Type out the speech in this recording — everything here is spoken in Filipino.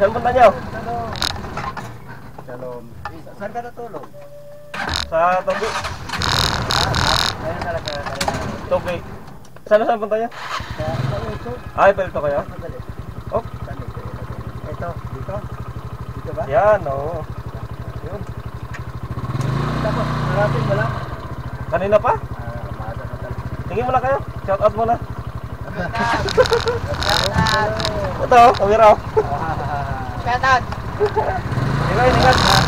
Saan punta nyo? Shalom. Shalom. Saan ka natulog? Sa Togi. Ayun talaga. Togi. Saan saan punta nyo? Sa ito. Ay, pelito kayo? Oh, ito? Ito, dito. Dito ba? yan, oo. Yun. Tapos, narating mo lang. Kanina pa? Ah, maaga na talaga. Tingin mo na kayo. Shout out muna. Shoutout! Ito, kamera. Oh. Shoutout! Ingat, ingat.